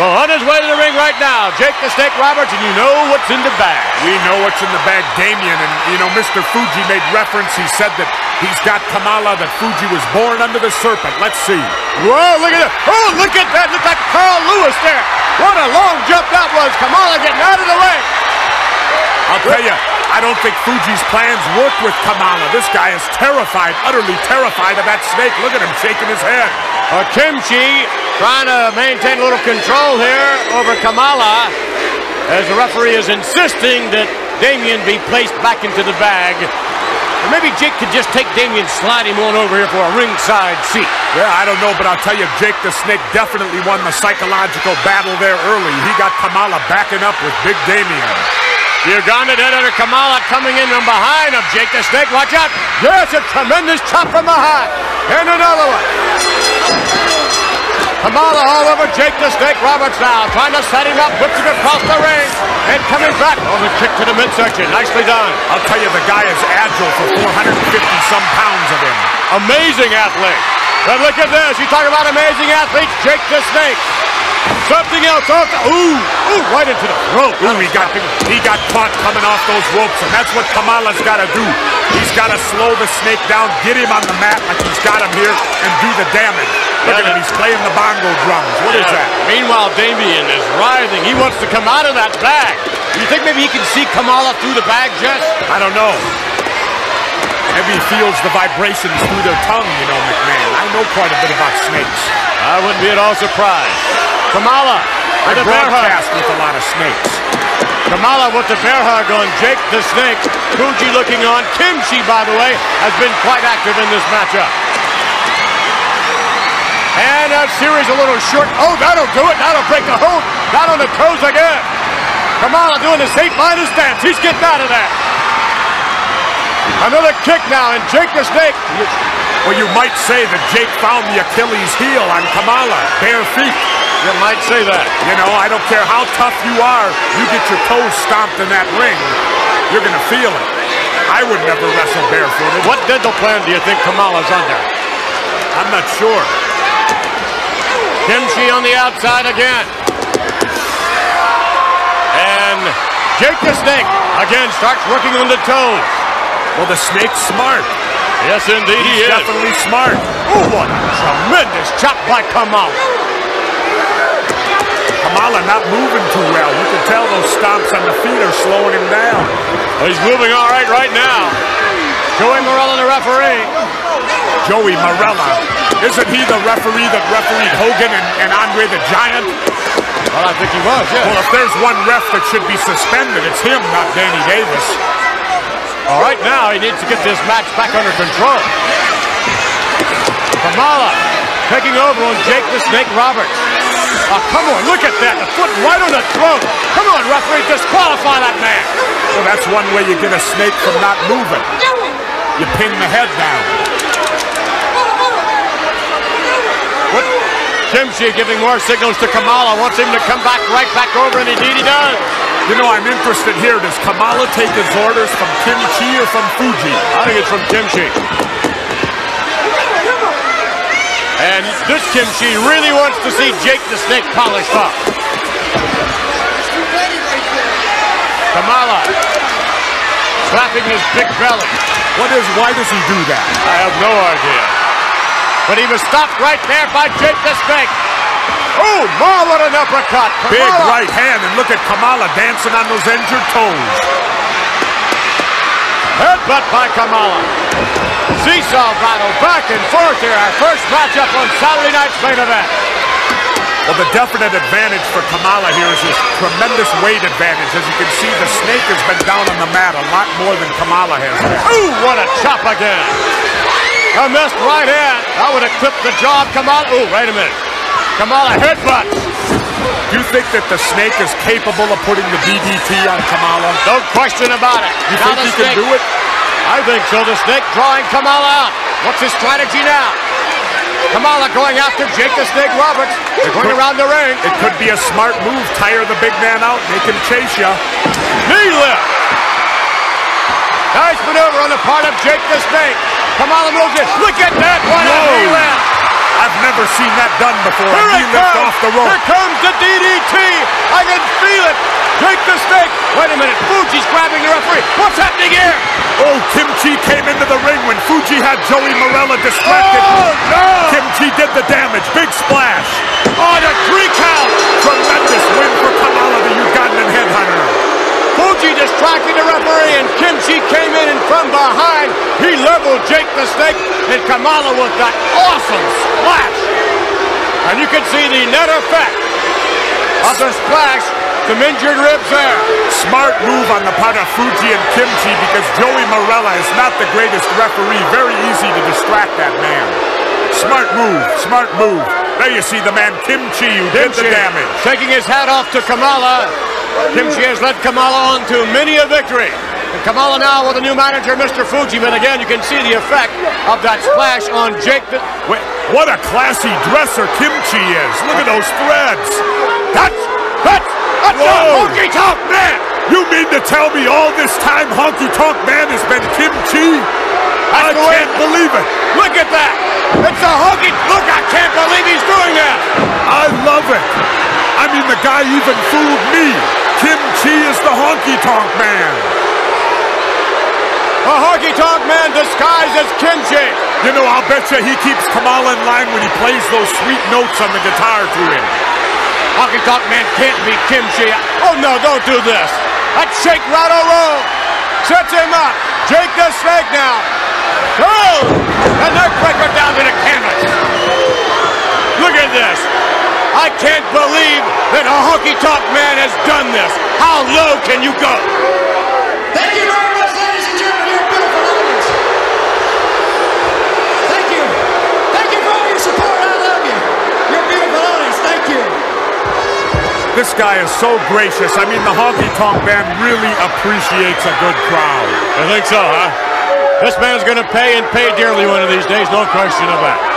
Well, on his way to the ring right now, Jake the Snake Roberts, and you know what's in the bag. We know what's in the bag, Damien, and, you know, Mr. Fuji made reference. He said that he's got Kamala, that Fuji was born under the serpent. Let's see. Whoa, look at that. Oh, look at that. Looks like Carl Lewis there. What a long jump that was. Kamala getting out of the way. I'll tell you, I don't think Fuji's plans work with Kamala. This guy is terrified, utterly terrified of that snake. Look at him shaking his head. Uh, Kimchi trying to maintain a little control here over Kamala as the referee is insisting that Damien be placed back into the bag. Or maybe Jake could just take Damien, slide him on over here for a ringside seat. Yeah, I don't know, but I'll tell you, Jake the Snake definitely won the psychological battle there early. He got Kamala backing up with Big Damien. The Uganda Dead Kamala coming in from behind of Jake the Snake. Watch out. There's a tremendous chop from behind. And another one. Kamala all over Jake the Snake Roberts now. Trying to set him up, whips him across the ring. And coming back. Oh, the kick to the midsection. Nicely done. I'll tell you, the guy is agile for 450-some pounds of him. Amazing athlete. But look at this. You talk about amazing athletes. Jake the Snake. Something else off the, ooh, ooh, right into the throat. Ooh, he got, he got caught coming off those ropes, and that's what Kamala's got to do. He's got to slow the snake down, get him on the mat like he's got him here, and do the damage. Look at him, he's playing the bongo drums. What yeah. is that? Meanwhile, Damien is writhing. He wants to come out of that bag. You think maybe he can see Kamala through the bag, Jess? I don't know. Maybe he feels the vibrations through their tongue, you know, McMahon. I know quite a bit about snakes. I wouldn't be at all surprised. Kamala with the bear hug. with a lot of snakes. Kamala with the bear hug on Jake the Snake. Fuji looking on. Kimchi, by the way, has been quite active in this matchup. And that series a little short. Oh, that'll do it. That'll break the hold. Not on the toes again. Kamala doing the St. Midas dance. He's getting out of there. Another kick now, and Jake the Snake. Well, you might say that Jake found the Achilles heel on Kamala. Bare feet. Might say that. You know, I don't care how tough you are, you get your toes stomped in that ring, you're going to feel it. I would never wrestle barefooted. What dental plan do you think Kamala's under? I'm not sure. Kimchi on the outside again. And Jake the Snake again starts working on the toes. Well, the snake's smart. Yes, indeed He's he is. definitely smart. Oh, what a tremendous chop by Kamala. Kamala not moving too well. You can tell those stomps on the feet are slowing him down. Well, he's moving all right right now. Joey Marella, the referee. Joey Marella. Isn't he the referee that refereed Hogan and, and Andre the Giant? Well, I think he was, yeah. Well, if there's one ref that should be suspended, it's him, not Danny Davis. All right, now he needs to get this match back under control. Kamala taking over on Jake the Snake Roberts. Oh, come on, look at that. The foot right on the throat. Come on, referee, disqualify that man. Well, that's one way you get a snake from not moving. You pin the head down. What? Kimchi giving more signals to Kamala. Wants him to come back right back over, and indeed he does. You know, I'm interested here. Does Kamala take his orders from Kimchi or from Fuji? I think it's from Kimchi. And this Kimchi really wants to see Jake the Snake polished up. Kamala slapping his big belly. What is, why does he do that? I have no idea. But he was stopped right there by Jake the Snake. Oh, what an uppercut. Kamala. Big right hand, and look at Kamala dancing on those injured toes. Headbutt by Kamala. Seesaw battle back and forth here. Our first matchup on Saturday night's main event. Well, the definite advantage for Kamala here is his tremendous weight advantage. As you can see, the snake has been down on the mat a lot more than Kamala has. Ooh, what a chop again. A missed right hand. That would have clipped the jaw of Kamala. Ooh, wait a minute. Kamala headbutt. Do you think that the snake is capable of putting the DDT on Kamala? No question about it. You think he snake, can do it? I think so. The snake drawing Kamala out. What's his strategy now? Kamala going after Jake the Snake Roberts. They're going around the ring. It could be a smart move. Tire the big man out. Make him chase you. Knee lift. Nice maneuver on the part of Jake the Snake. Kamala moves it. Look at that. What a knee lift. Never seen that done before. Here he lift off the rope. Here comes the DDT. I can feel it. Jake the Snake. Wait a minute. Fuji's grabbing the referee. What's happening here? Oh, Kim Chi came into the ring when Fuji had Joey Marella distracted. Oh, no. Kim Chi did the damage. Big splash. Oh, the three count. Tremendous win for Kamala, the Ugandan headhunter. Fuji distracted the referee, and Kimchi came in and from behind, he leveled Jake the Snake, and Kamala with that awesome splash. And you can see the net effect of the splash, some injured ribs there. Smart move on the part of Fuji and Kimchi because Joey Marella is not the greatest referee. Very easy to distract that man. Smart move, smart move. There you see the man Kim Chi who did the damage. Taking his hat off to Kamala. Kimchi has led Kamala on to many a victory. And Kamala now with a new manager, Mr. Fuji. But again, you can see the effect of that splash on Jake. The, Wait, what a classy dresser Kim Chi is. Look at those threads. that's, that's, that's a honky tonk man. You mean to tell me all this time Honky Tonk Man has been Kim Chi? I That's the way- can't believe it. Look at that. It's a honky. Look, I can't believe he's doing that. I love it. I mean, the guy even fooled me. Kim Chi is the Honky Tonk Man. A honky tonk man disguised as Kimchi. You know, I'll bet you he keeps Kamala in line when he plays those sweet notes on the guitar to him. Honky tonk man can't be Kimchi. Oh no, don't do this. That's Shake Rattle Roll. Sets him up. Jake the Snake now. Oh! The neck breaker down to the canvas. Look at this. I can't believe that a honky tonk man has done this. How low can you go? Thank you very much, This guy is so gracious. I mean, the Honky Tonk Band really appreciates a good crowd. I think so, huh? This man's going to pay and pay dearly one of these days, no question about it.